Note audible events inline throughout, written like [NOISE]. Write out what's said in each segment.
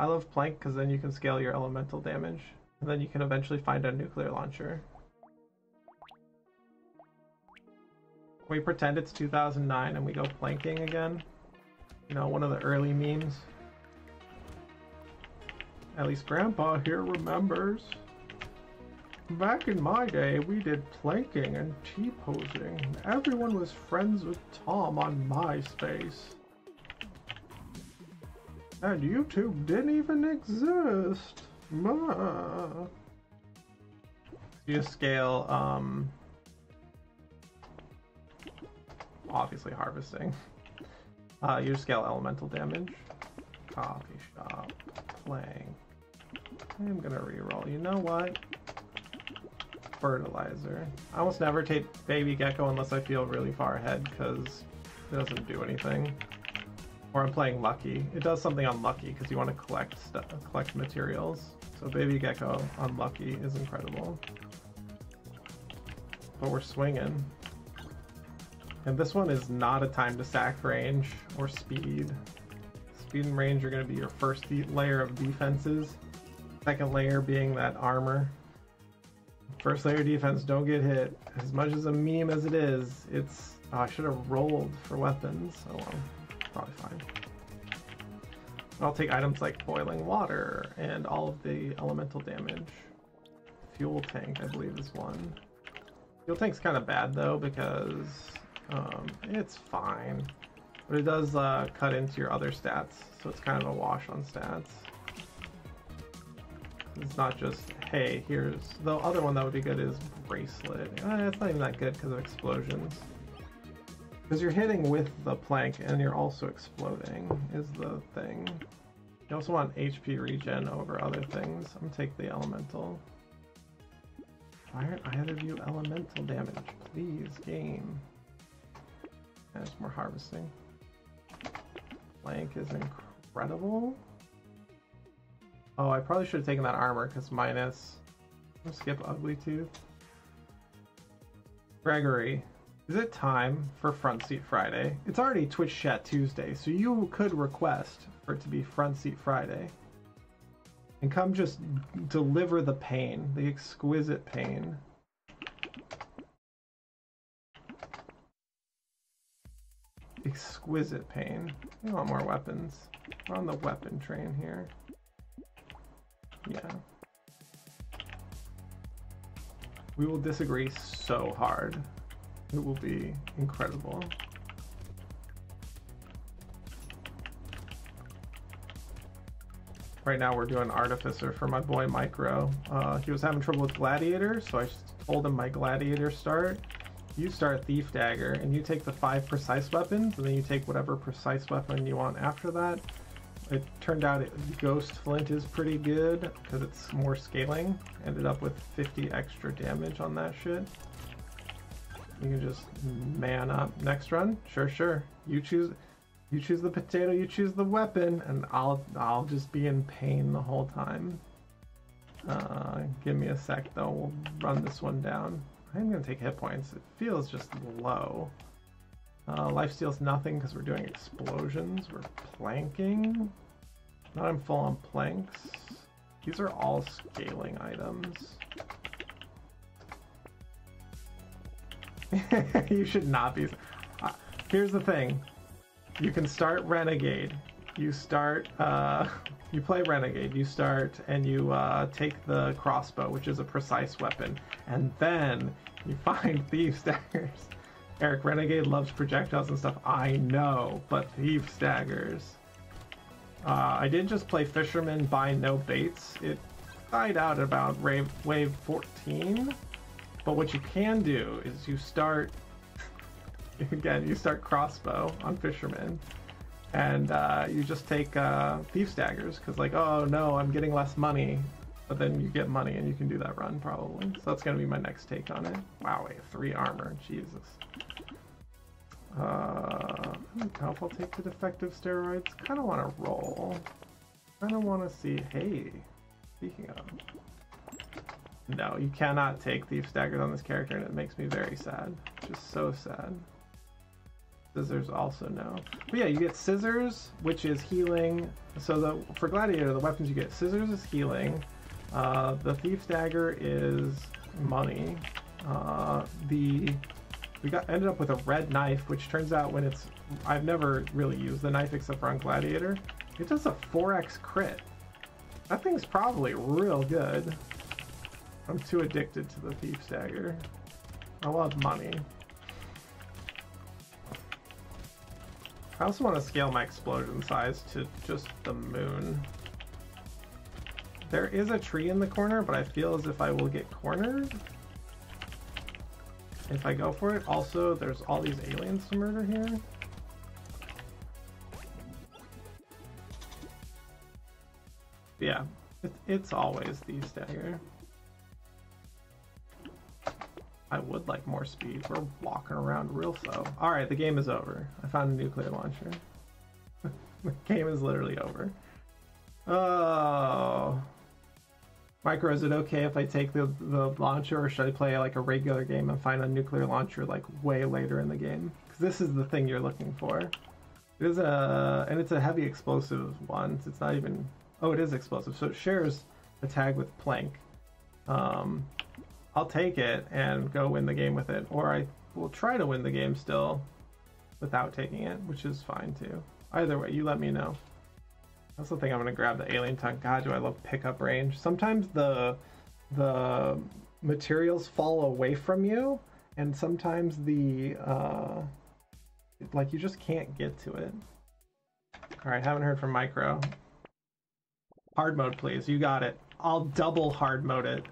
I love Plank because then you can scale your elemental damage. And then you can eventually find a nuclear launcher. We pretend it's 2009 and we go planking again. You know, one of the early memes. At least Grandpa here remembers. Back in my day, we did planking and T-posing. Everyone was friends with Tom on MySpace. And YouTube didn't even exist. Ma. You scale, um... Obviously harvesting. Uh, you scale elemental damage. Coffee shop. Playing. I'm gonna reroll. You know what? fertilizer. I almost never take baby gecko unless I feel really far ahead because it doesn't do anything. Or I'm playing lucky. It does something on lucky because you want to collect stuff, collect materials. So baby gecko on lucky is incredible. But we're swinging. And this one is not a time to sack range or speed. Speed and range are going to be your first layer of defenses. Second layer being that armor. First layer defense, don't get hit. As much as a meme as it is, it's... Oh, I should have rolled for weapons. Oh well, probably fine. I'll take items like boiling water and all of the elemental damage. Fuel tank, I believe, is one. Fuel tank's kind of bad though because um, it's fine, but it does uh, cut into your other stats, so it's kind of a wash on stats. It's not just, hey, here's... The other one that would be good is Bracelet. Eh, it's not even that good because of explosions. Because you're hitting with the plank and you're also exploding, is the thing. You also want HP regen over other things. I'm gonna take the elemental. Why aren't either of you elemental damage? Please, game. There's more harvesting. Plank is incredible. Oh, I probably should have taken that armor because minus. Skip Ugly Tooth. Gregory, is it time for Front Seat Friday? It's already Twitch Chat Tuesday, so you could request for it to be Front Seat Friday. And come just deliver the pain, the exquisite pain. Exquisite pain. We want more weapons. We're on the weapon train here. Yeah. We will disagree so hard. It will be incredible. Right now we're doing Artificer for my boy Micro. Uh, he was having trouble with Gladiator, so I told him my Gladiator start. You start Thief Dagger, and you take the five precise weapons, and then you take whatever precise weapon you want after that it turned out it, Ghost Flint is pretty good because it's more scaling. Ended up with 50 extra damage on that shit. You can just man up. Next run, sure, sure. You choose, you choose the potato, you choose the weapon, and I'll I'll just be in pain the whole time. Uh, give me a sec though. We'll run this one down. I'm gonna take hit points. It feels just low. Uh, life steals nothing because we're doing explosions. We're planking. Now I'm full on planks. These are all scaling items. [LAUGHS] you should not be. Uh, here's the thing. You can start Renegade. You start, uh, [LAUGHS] you play Renegade. You start and you uh, take the crossbow, which is a precise weapon, and then you [LAUGHS] find Thieves Daggers. Eric Renegade loves projectiles and stuff. I know, but Thieves Daggers uh, I did just play Fisherman by No Baits. It died out about wave 14. But what you can do is you start, [LAUGHS] again, you start crossbow on Fisherman. And uh, you just take uh, Thief's Daggers, because like, oh no, I'm getting less money. But then you get money and you can do that run probably. So that's going to be my next take on it. Wow, wait, three armor. Jesus. Uh, I don't know if I'll take the defective steroids. Kind of want to roll. Kind of want to see. Hey, speaking of. No, you cannot take Thief Daggers on this character, and it makes me very sad. Just so sad. Scissors also no. But yeah, you get scissors, which is healing. So the for gladiator, the weapons you get scissors is healing. Uh, the thief's dagger is money. Uh, the we got ended up with a red knife, which turns out when it's I've never really used the knife except for on gladiator. It does a 4x crit. That thing's probably real good. I'm too addicted to the thief's dagger. I love money. I also want to scale my explosion size to just the moon. There is a tree in the corner, but I feel as if I will get cornered. If I go for it. Also, there's all these aliens to murder here. Yeah, it, it's always the stagger. I would like more speed. We're walking around real slow. Alright, the game is over. I found a nuclear launcher. [LAUGHS] the game is literally over. Oh. Micro, is it okay if I take the, the launcher or should I play like a regular game and find a nuclear launcher like way later in the game? Because this is the thing you're looking for. It is a, and it's a heavy explosive one. It's not even, oh, it is explosive. So it shares a tag with Plank. Um, I'll take it and go win the game with it, or I will try to win the game still without taking it, which is fine too. Either way, you let me know. Also think I'm gonna grab the alien tongue. God, do I love pickup range. Sometimes the the materials fall away from you, and sometimes the uh, like you just can't get to it. All right, haven't heard from Micro. Hard mode, please. You got it. I'll double hard mode it.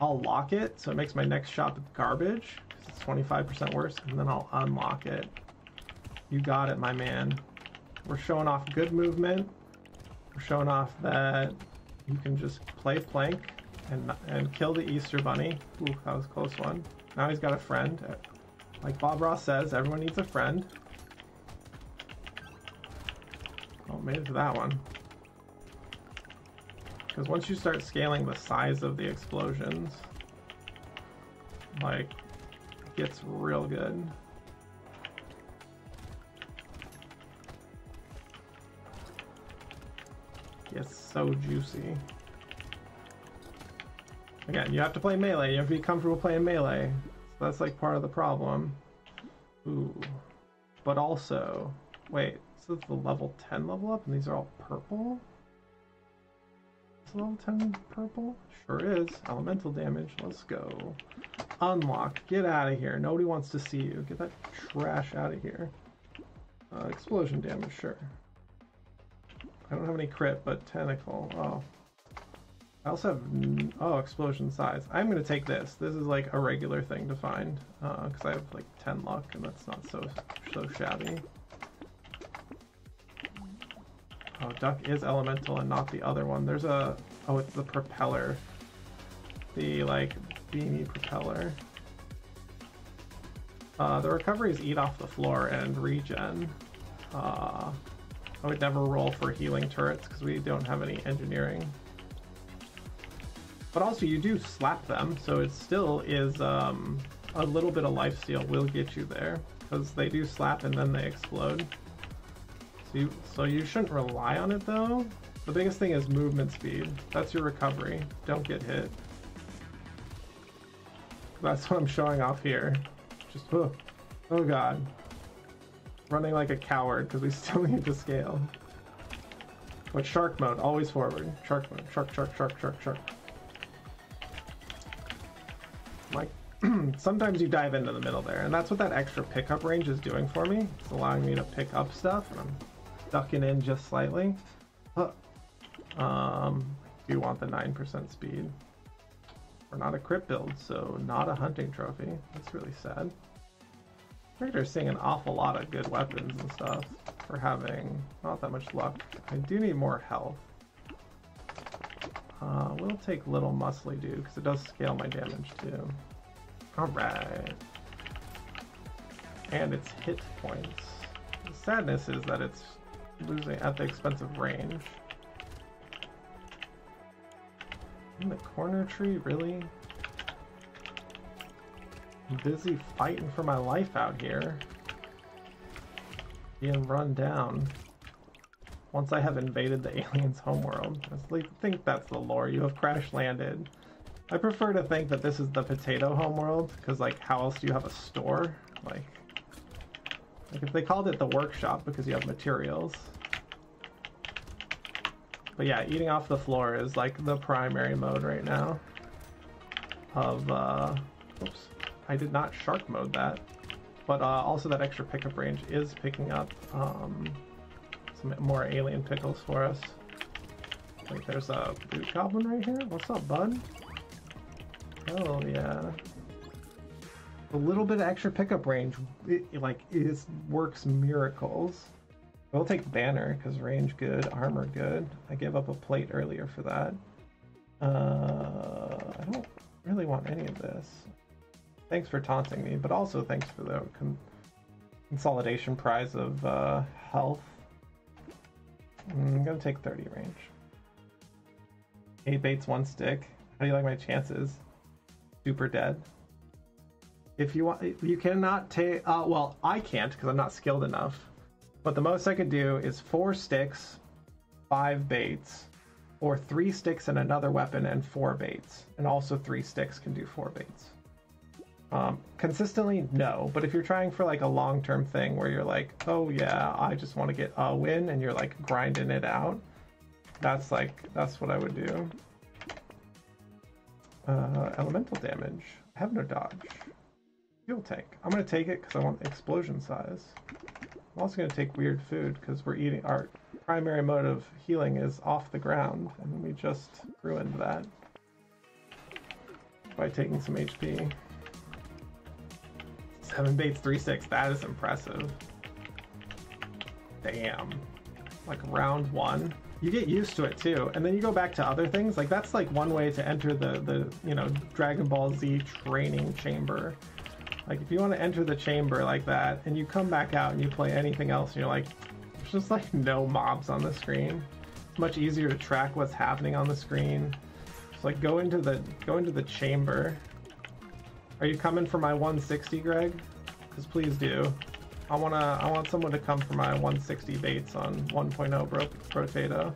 I'll lock it so it makes my next shot garbage. It's 25% worse, and then I'll unlock it. You got it, my man. We're showing off good movement. We're showing off that you can just play plank and and kill the Easter Bunny. Ooh, that was a close one. Now he's got a friend. Like Bob Ross says, everyone needs a friend. Oh, made it to that one. Because once you start scaling the size of the explosions, like, it gets real good. Gets so juicy. Again, you have to play melee. You have to be comfortable playing melee. So that's like part of the problem. Ooh. But also, wait, so it's the level 10 level up and these are all purple? Level 10 purple? Sure is. Elemental damage. Let's go. Unlock. Get out of here. Nobody wants to see you. Get that trash out of here. Uh, explosion damage, sure. I don't have any crit, but tentacle. Oh. I also have... Oh, explosion size. I'm going to take this. This is like a regular thing to find. Because uh, I have like 10 luck, and that's not so, so shabby. Oh, duck is elemental and not the other one. There's a... Oh, it's the propeller. The, like, beamy propeller. Uh, the recoveries eat off the floor and regen. Uh, I would never roll for healing turrets because we don't have any engineering. But also, you do slap them, so it still is um, a little bit of lifesteal will get you there because they do slap and then they explode. So you, so you shouldn't rely on it though. The biggest thing is movement speed. That's your recovery. Don't get hit. That's what I'm showing off here. Just, oh, oh god. Running like a coward because we [LAUGHS] still need to scale. But shark mode, always forward. Shark mode, shark, shark, shark, shark, shark. Like, [CLEARS THROAT] sometimes you dive into the middle there, and that's what that extra pickup range is doing for me. It's allowing me to pick up stuff, and I'm ducking in just slightly. Um, do want the 9% speed. We're not a crit build, so not a hunting trophy. That's really sad. They're seeing an awful lot of good weapons and stuff for having not that much luck. I do need more health. Uh, we'll take little muscly dude because it does scale my damage too. Alright. And it's hit points. The sadness is that it's losing at the expense of range. In the corner tree, really? I'm busy fighting for my life out here. being run down. Once I have invaded the [LAUGHS] alien's homeworld. I think that's the lore. You have crash landed. I prefer to think that this is the potato homeworld, because like how else do you have a store? Like, like if they called it the workshop because you have materials. But yeah, eating off the floor is like the primary mode right now. Of, uh, oops, I did not shark mode that. But uh, also that extra pickup range is picking up um, some more alien pickles for us. Like there's a boot goblin right here. What's up, bud? Oh yeah. A little bit of extra pickup range, it, like, is works miracles. We'll take banner because range good, armor good. I gave up a plate earlier for that. Uh, I don't really want any of this. Thanks for taunting me, but also thanks for the con consolidation prize of uh, health. Mm, I'm gonna take 30 range. Eight baits, one stick. How do you like my chances? Super dead. If you want, you cannot take. Uh, well, I can't because I'm not skilled enough. But the most I could do is four sticks, five baits, or three sticks and another weapon and four baits. And also three sticks can do four baits. Um, consistently, no. But if you're trying for like a long term thing where you're like, oh yeah, I just want to get a win and you're like grinding it out, that's like, that's what I would do. Uh, elemental damage. I have no dodge. Fuel tank. I'm going to take it because I want explosion size. I'm also going to take weird food because we're eating. Our primary mode of healing is off the ground, and we just ruined that by taking some HP. Seven baits, three six. That is impressive. Damn. Like round one. You get used to it too, and then you go back to other things. Like that's like one way to enter the the you know Dragon Ball Z training chamber like if you want to enter the chamber like that and you come back out and you play anything else and you're like, there's just like no mobs on the screen. It's much easier to track what's happening on the screen. It's like go into the go into the chamber. Are you coming for my 160, Greg? Because please do. I wanna I want someone to come for my 160 baits on 1.0 bro potato.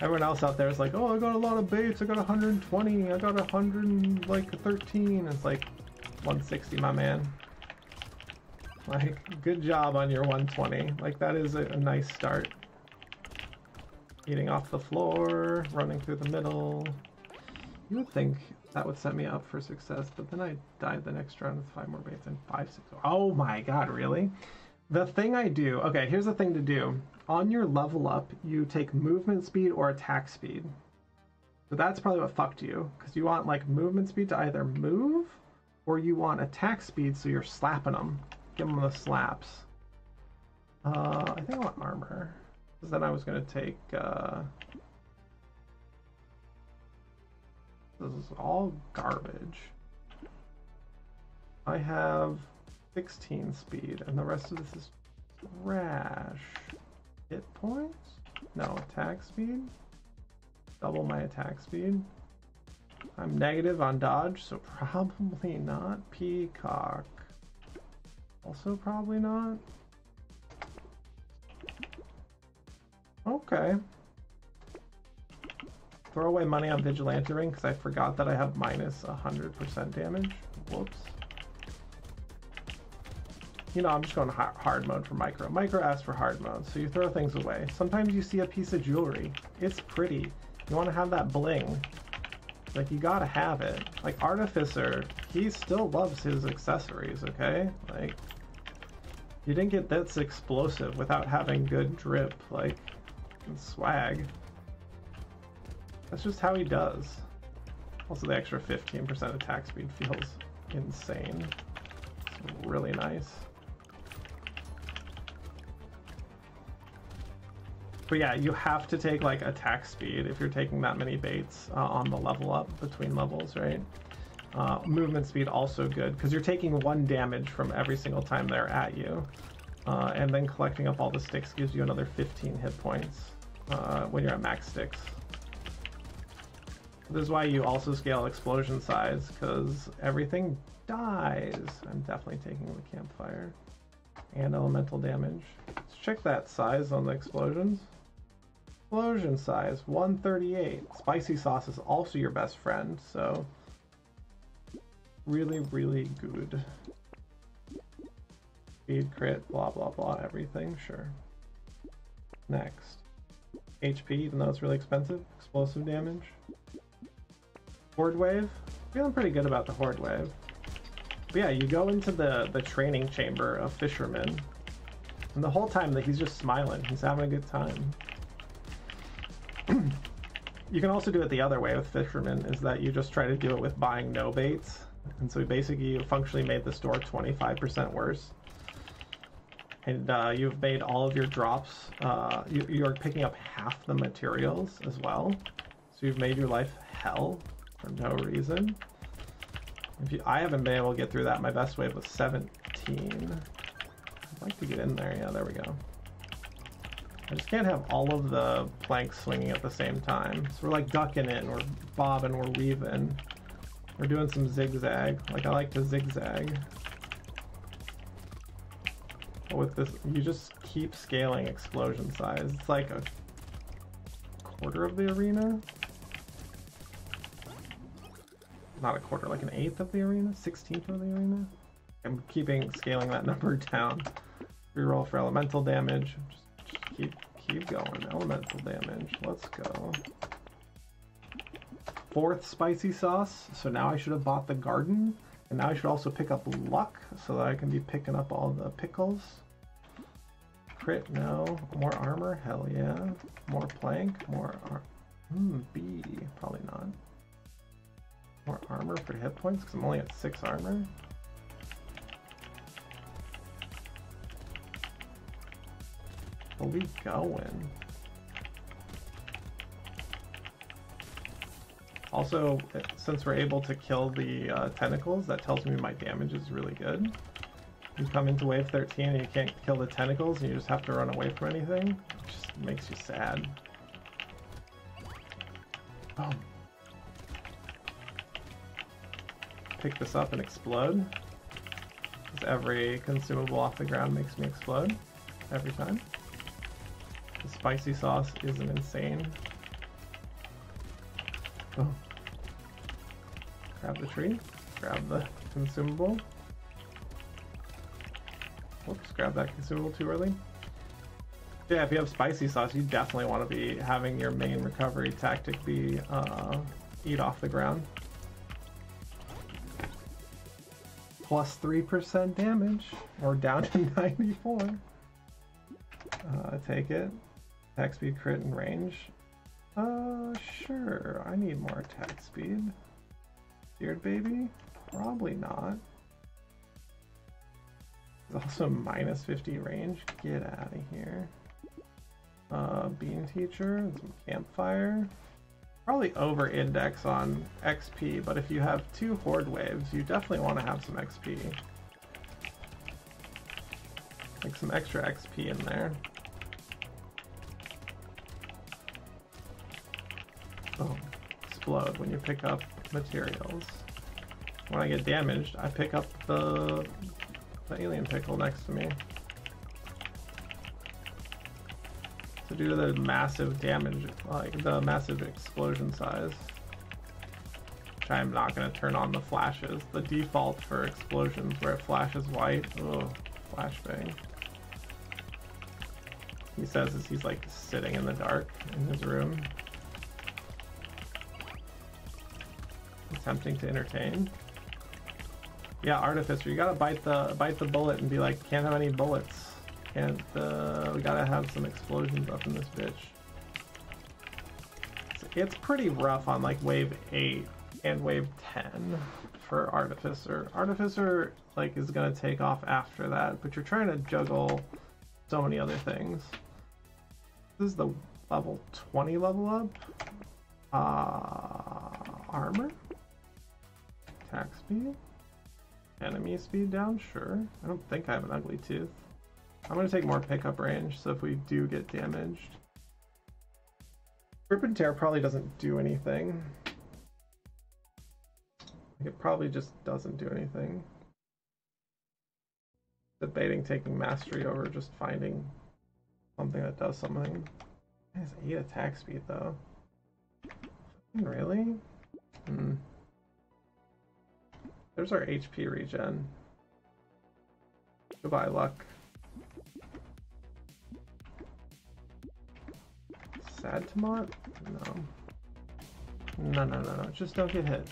Everyone else out there is like, oh, I got a lot of baits. I got 120. I got 100 like 13. It's like 160, my man. Like, good job on your 120. Like, that is a, a nice start. Eating off the floor, running through the middle. You would think that would set me up for success, but then I died the next round with five more baits and five, six. Oh, oh my god, really? The thing I do, okay, here's the thing to do. On your level up, you take movement speed or attack speed. So that's probably what fucked you, because you want like movement speed to either move or you want attack speed so you're slapping them. Give them the slaps. Uh, I think I want armor. Because then I was going to take... Uh... This is all garbage. I have 16 speed, and the rest of this is trash. Hit points? No, attack speed? Double my attack speed. I'm negative on dodge, so probably not. Peacock. Also probably not. Okay. Throw away money on Vigilante Ring because I forgot that I have minus 100% damage. Whoops. You know, I'm just going hard mode for micro. Micro asks for hard mode, so you throw things away. Sometimes you see a piece of jewelry. It's pretty. You want to have that bling. Like, you gotta have it. Like, Artificer, he still loves his accessories, okay? Like, you didn't get this explosive without having good drip, like, swag. That's just how he does. Also, the extra 15% attack speed [LAUGHS] feels insane. It's really nice. But yeah, you have to take like attack speed if you're taking that many baits uh, on the level up between levels, right? Uh, movement speed also good because you're taking one damage from every single time they're at you. Uh, and then collecting up all the sticks gives you another 15 hit points uh, when you're at max sticks. This is why you also scale explosion size because everything dies. I'm definitely taking the campfire and elemental damage. Check that size on the explosions. Explosion size 138. Spicy sauce is also your best friend, so really, really good. Speed, crit, blah, blah, blah, everything, sure. Next. HP, even though it's really expensive. Explosive damage. Horde Wave. Feeling pretty good about the Horde Wave. But yeah, you go into the, the training chamber of Fisherman. And the whole time that he's just smiling. He's having a good time. [CLEARS THROAT] you can also do it the other way with fishermen, is that you just try to do it with buying no baits. And so basically you functionally made the store 25% worse. And uh, you've made all of your drops, uh, you, you're picking up half the materials as well. So you've made your life hell for no reason. If you, I haven't been able to get through that. My best wave was 17. Like to get in there. Yeah, there we go. I just can't have all of the planks swinging at the same time. So we're like ducking in, we're bobbing, we're weaving. We're doing some zigzag. Like I like to zigzag. But with this, you just keep scaling explosion size. It's like a quarter of the arena. Not a quarter, like an eighth of the arena? Sixteenth of the arena? I'm keeping scaling that number [LAUGHS] down. Reroll for elemental damage. Just, just keep keep going. Elemental damage. Let's go fourth spicy sauce, so now I should have bought the garden. And now I should also pick up luck, so that I can be picking up all the pickles. Crit, no. More armor, hell yeah. More plank, more Hmm, B, probably not. More armor for hit points, because I'm only at 6 armor. Where we going? Also, since we're able to kill the uh, tentacles, that tells me my damage is really good. You come into wave 13 and you can't kill the tentacles and you just have to run away from anything. It just makes you sad. Oh. Pick this up and explode. Because every consumable off the ground makes me explode. Every time. The spicy sauce is an insane Oh. Grab the tree. Grab the consumable. Whoops, grab that consumable too early. Yeah, if you have spicy sauce, you definitely want to be having your main recovery tactic be uh, eat off the ground. Plus 3% damage, or down to [LAUGHS] 94. Uh, take it. Attack speed, crit, and range. Uh, sure. I need more attack speed. Beard baby? Probably not. Also minus 50 range. Get out of here. Uh, bean teacher some campfire. Probably over index on XP, but if you have two horde waves, you definitely want to have some XP. Like some extra XP in there. Oh, explode when you pick up materials. When I get damaged, I pick up the, the alien pickle next to me. So due to the massive damage, like the massive explosion size, which I'm not going to turn on the flashes. The default for explosions where it flashes white, ugh, flashbang. He says as he's like sitting in the dark in his room. Attempting to entertain. Yeah, artificer, you gotta bite the bite the bullet and be like, can't have any bullets. Can't. Uh, we gotta have some explosions up in this bitch. it's pretty rough on like wave eight and wave ten for artificer. Artificer like is gonna take off after that, but you're trying to juggle so many other things. This is the level 20 level up. Uh, armor? Attack speed? Enemy speed down? Sure. I don't think I have an ugly tooth. I'm going to take more pickup range, so if we do get damaged... Rip and Tear probably doesn't do anything. It probably just doesn't do anything. Debating taking Mastery over just finding something that does something. It has 8 attack speed though. Really? Hmm. There's our HP regen. Goodbye, luck. Sad Tomat? No. No, no, no, no. Just don't get hit.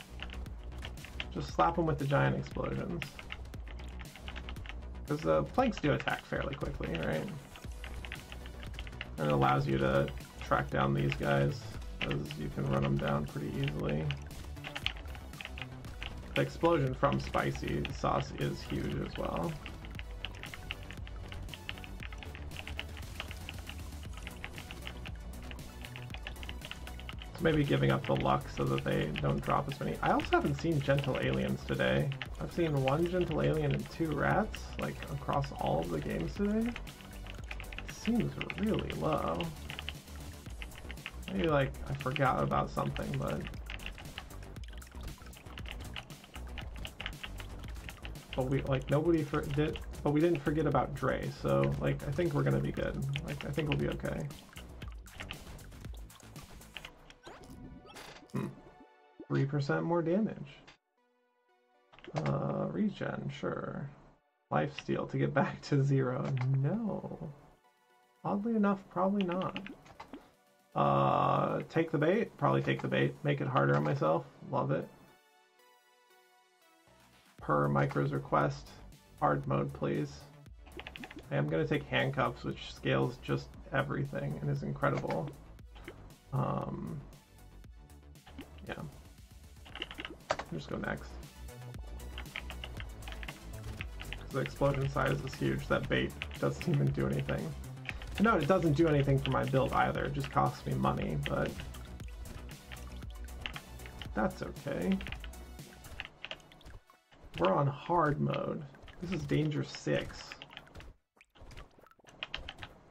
Just slap them with the giant explosions. Because the planks do attack fairly quickly, right? And it allows you to track down these guys, as you can run them down pretty easily. The explosion from spicy sauce is huge as well. maybe giving up the luck so that they don't drop as many. I also haven't seen gentle aliens today. I've seen one gentle alien and two rats, like across all of the games today. It seems really low. Maybe like I forgot about something, but but we like nobody for did but we didn't forget about Dre, so like I think we're gonna be good. Like I think we'll be okay. 3% more damage. Uh, regen, sure. Life steal to get [LAUGHS] back to zero. No. Oddly enough, probably not. Uh, take the bait. Probably take the bait. Make it harder on myself. Love it. Per Micro's request. Hard mode, please. I am going to take handcuffs, which scales just everything and is incredible. Um, yeah just go next. The explosion size is huge. That bait doesn't even do anything. No, it doesn't do anything for my build either. It just costs me money, but that's okay. We're on hard mode. This is danger six.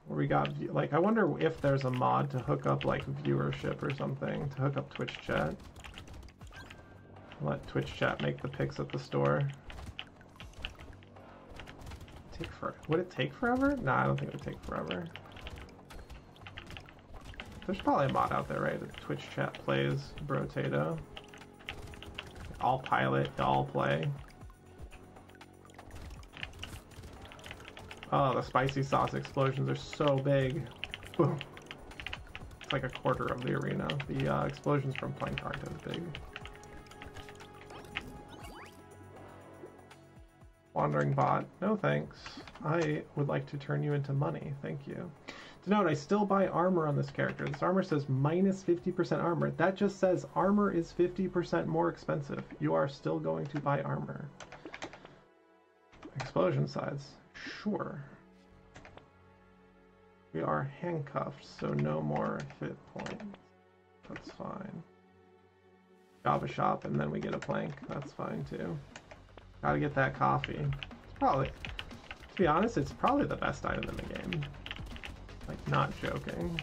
Where we got, like, I wonder if there's a mod to hook up, like, viewership or something, to hook up Twitch chat. Let Twitch chat make the picks at the store. Take for would it take forever? No, I don't think it would take forever. There's probably a mod out there, right? That Twitch chat plays Brotato. I'll pilot, I'll play. Oh, the spicy sauce explosions are so big. Boom. It's like a quarter of the arena. The uh, explosions from Plank aren't big. Wandering bot, no thanks. I would like to turn you into money, thank you. To note, I still buy armor on this character. This armor says minus 50% armor. That just says armor is 50% more expensive. You are still going to buy armor. Explosion size, sure. We are handcuffed, so no more hit points. That's fine. Java shop, and then we get a plank. That's fine too. Gotta get that coffee. It's probably, to be honest, it's probably the best item in the game. Like, not joking.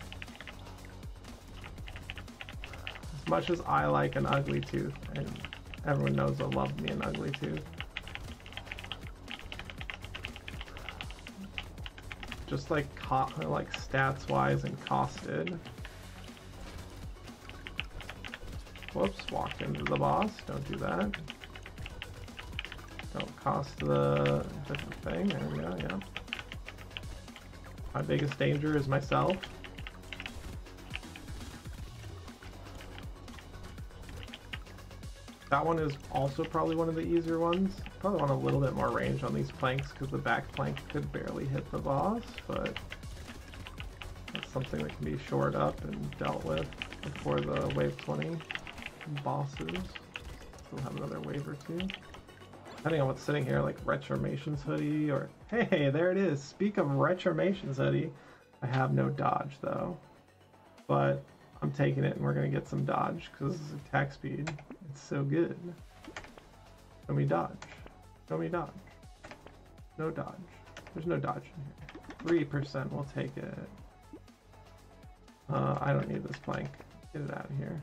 As much as I like an ugly tooth, and everyone knows I love me an ugly tooth. Just like, like stats wise and costed. Whoops, walked into the boss. Don't do that. Don't cost the different thing. There we go, yeah. My biggest danger is myself. That one is also probably one of the easier ones. Probably want a little bit more range on these planks because the back plank could barely hit the boss, but that's something that can be shored up and dealt with before the wave 20 bosses. Still have another wave or two depending on what's sitting here, like Retromations hoodie or hey, there it is. Speak of Retromations hoodie, I have no dodge though, but I'm taking it and we're gonna get some dodge because attack speed. It's so good. Show me dodge. Show me dodge. No dodge. There's no dodge in here. Three percent. We'll take it. Uh, I don't need this plank. Get it out of here.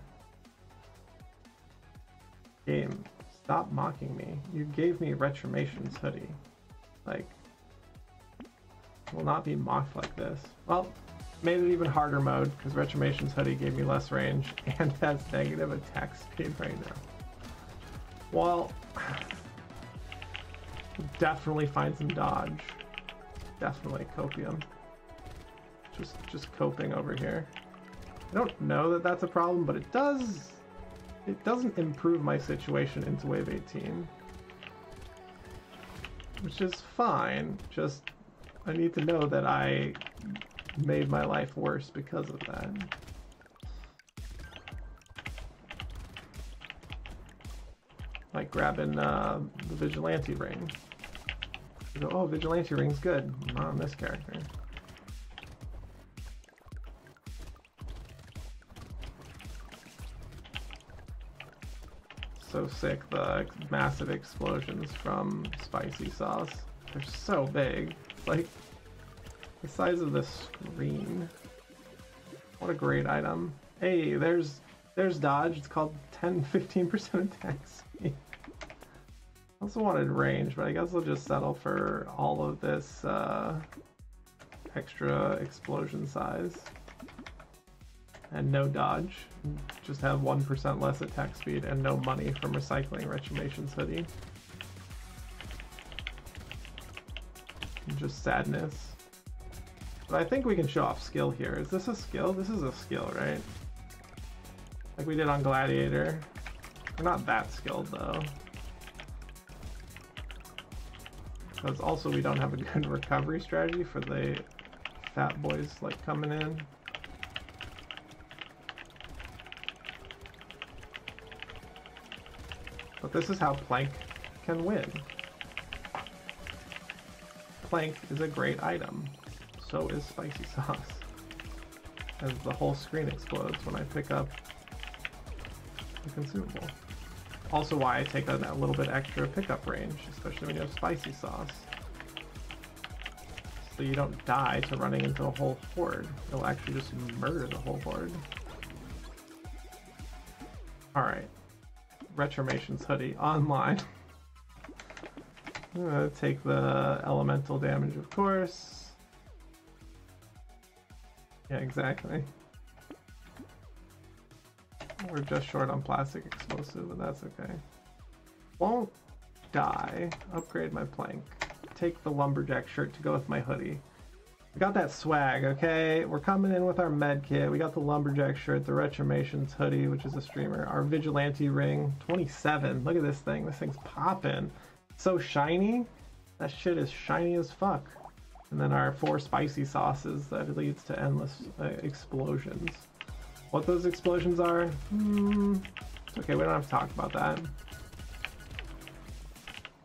Game. Stop mocking me. You gave me Retromations hoodie. Like, will not be mocked like this. Well, made it even harder mode because Retromation's hoodie gave me less range [LAUGHS] and has negative attack speed right now. Well, [SIGHS] definitely find some dodge. Definitely copium. Just just coping over here. I don't know that that's a problem, but it does. It doesn't improve my situation into wave 18, which is fine. Just I need to know that I made my life worse because of that. Like grabbing uh, the vigilante ring. You go, oh, vigilante ring's good. Not on this character. So sick, the massive explosions from spicy sauce. They're so big. Like the size of the screen. What a great item. Hey, there's there's dodge. It's called 10-15% attack speed. also wanted range, but I guess I'll just settle for all of this uh, extra explosion size. And no dodge. Just have 1% less attack speed and no money from recycling Retromation's hoodie. Just sadness. But I think we can show off skill here. Is this a skill? This is a skill, right? Like we did on Gladiator. We're not that skilled though. Because also we don't have a [LAUGHS] good recovery strategy for the fat boys like coming in. But this is how Plank can win. Plank is a great item. So is spicy sauce. As the whole screen explodes when I pick up the consumable. Also why I take a, a little bit extra pickup range, especially when you have spicy sauce. So you don't die to running into a whole horde. You'll actually just murder the whole horde. Alright. Retromation's hoodie [LAUGHS] online. Take the elemental damage, of course. Yeah, exactly. We're just short on plastic explosive, but that's okay. Won't die. Upgrade my plank. Take the lumberjack shirt to go with my hoodie. We got that swag, okay? We're coming in with our med kit. We got the lumberjack shirt, the Retromations hoodie, which is a streamer, our vigilante ring, 27. Look at this thing. This thing's popping. So shiny. That shit is shiny as fuck. And then our four spicy sauces that leads to endless uh, explosions. What those explosions are? Hmm, it's okay, we don't have to talk about that.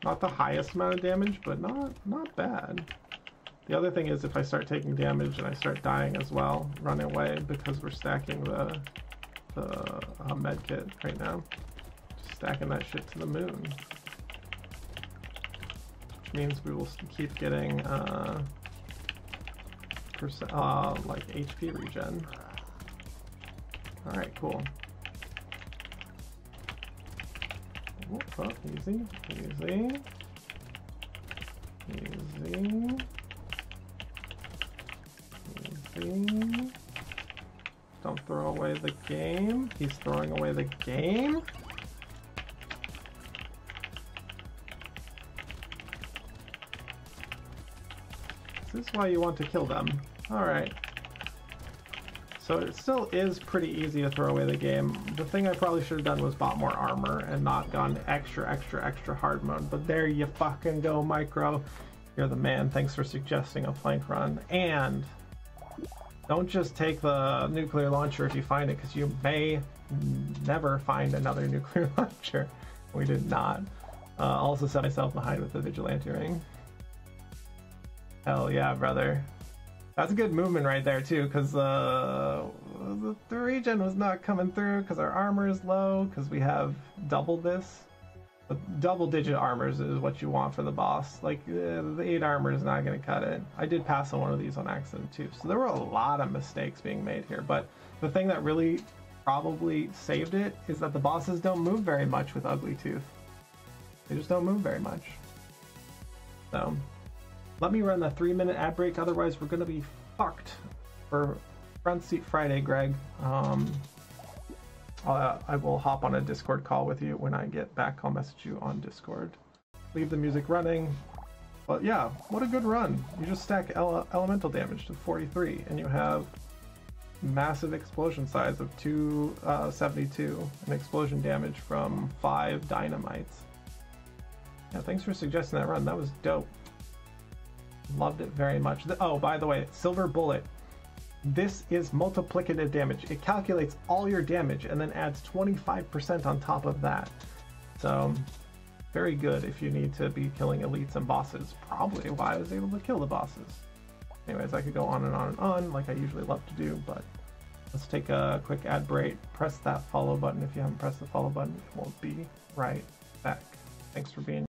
Not the highest amount of damage, but not not bad. The other thing is if I start taking damage and I start dying as well, run away because we're stacking the the uh, med kit right now. Just stacking that shit to the moon. Means we will keep getting uh, percent, uh, like HP regen. Alright, cool. Oh, oh, easy, easy. Easy. Easy. Don't throw away the game. He's throwing away the game. This is why you want to kill them. Alright. So it still is pretty easy to throw away the game. The thing I probably should have done was bought more armor and not gone extra, extra, extra hard mode. But there you fucking go, Micro. You're the man. Thanks for suggesting a flank run. And don't just take the nuclear launcher if you find it, because you may never find another [LAUGHS] nuclear launcher. We did not. Uh, also set myself behind with the vigilante ring. Hell yeah, brother. That's a good movement right there too, because uh, the, regen was not coming through because our armor is low, because we have double this. But double digit armors is what you want for the boss. Like, uh, the 8 armor is not going to cut it. I did pass on one of these on accident too, so there were a lot of mistakes being made here. But the thing that really probably saved it is that the bosses don't move very much with Ugly Tooth. They just don't move very much. So, let me run the three minute ad break, otherwise we're gonna be fucked for Front Seat Friday, Greg. Um, uh, I will hop on a Discord call with you when I get back. I'll message you on Discord. Leave the music running. But yeah, what a good run. You just stack ele elemental damage to 43, and you have massive explosion size of 272 uh, and explosion damage from 5 dynamites. Yeah, thanks for suggesting that run. That was dope. Loved it very much. Oh, by the way, Silver Bullet. This is multiplicative damage. It calculates all your damage and then adds 25% on top of that. So, very good if you need to be killing elites and bosses. Probably why I was able to kill the bosses. Anyways, I could go on and on and on like I usually love to do, but let's take a quick ad break. Press that follow button if you haven't pressed the follow button. It won't be right back. Thanks for being